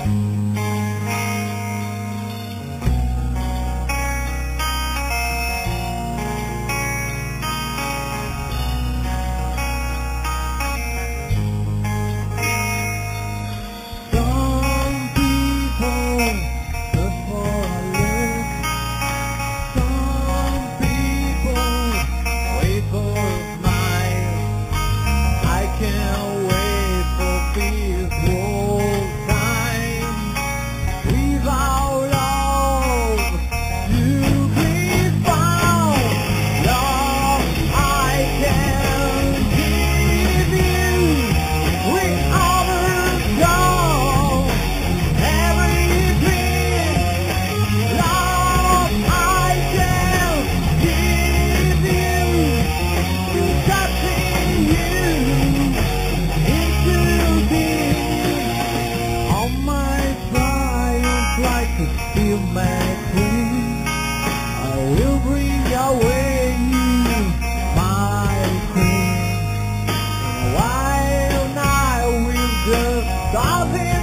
Bye. Bob